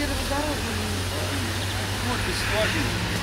первой. Вот и скважина.